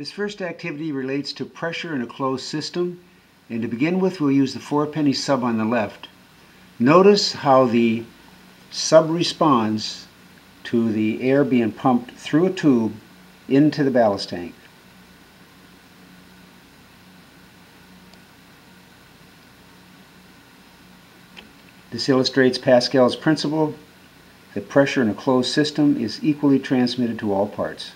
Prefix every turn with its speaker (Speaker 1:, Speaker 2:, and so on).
Speaker 1: This first activity relates to pressure in a closed system, and to begin with we'll use the 4 penny sub on the left. Notice how the sub responds to the air being pumped through a tube into the ballast tank. This illustrates Pascal's principle that pressure in a closed system is equally transmitted to all parts.